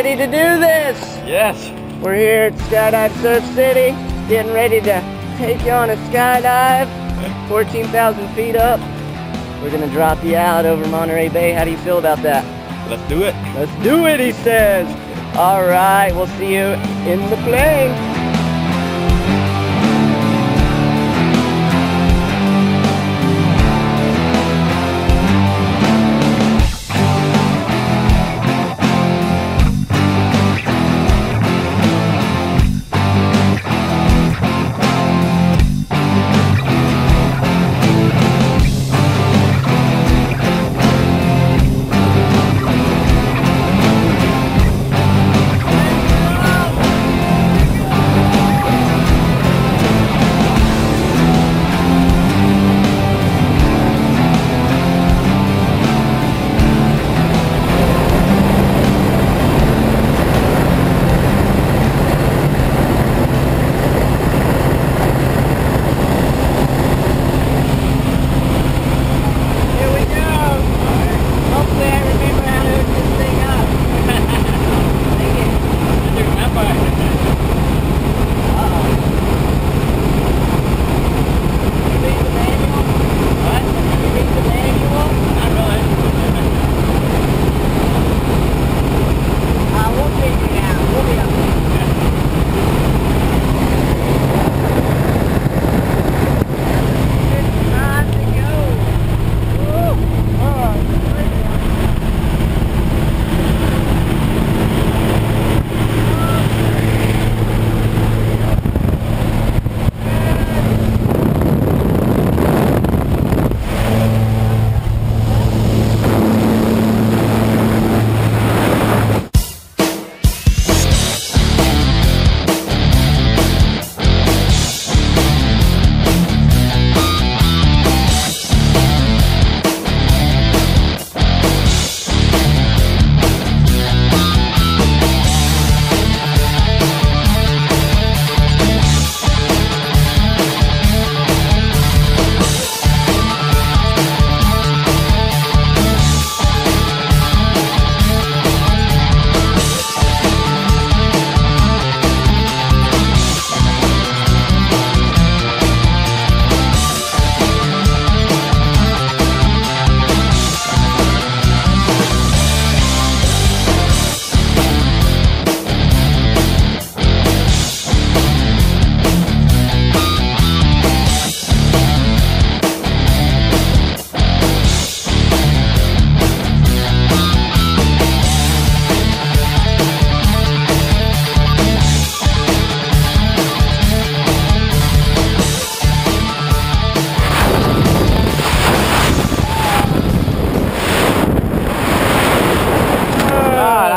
ready to do this? Yes. We're here at Skydive Surf City, getting ready to take you on a skydive, 14,000 feet up. We're gonna drop you out over Monterey Bay. How do you feel about that? Let's do it. Let's do it, he says. All right, we'll see you in the plane.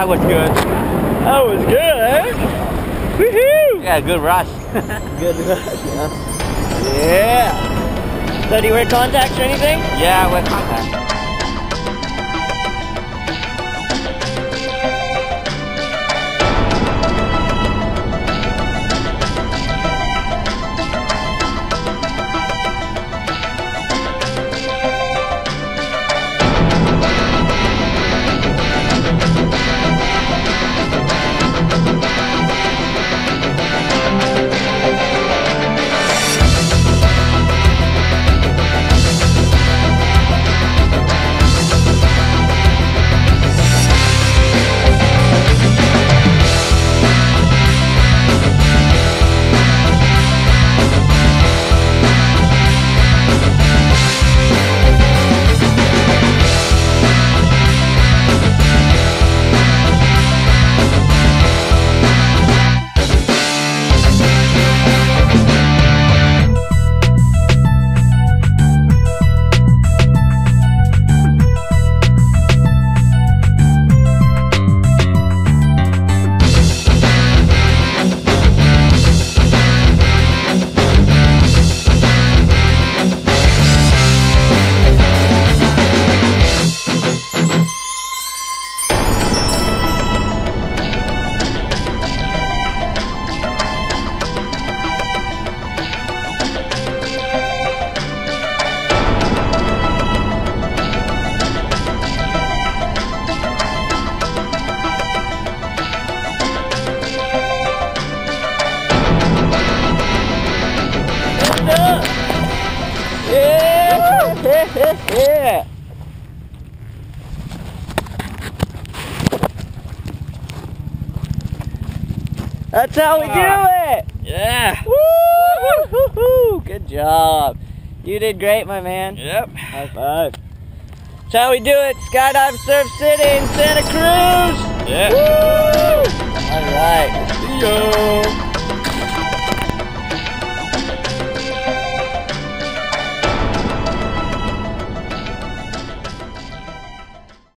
That was good. That was good, eh? Woohoo! Yeah, good rush. Good yeah. Yeah. So do you wear contacts or anything? yeah, with contact. All yeah. That's how we do ah. it. Yeah. Woo! Good job. You did great, my man. Yep. High five. That's how we do it. Skydive Surf City in Santa Cruz. Yeah. Woo! All right. See ya.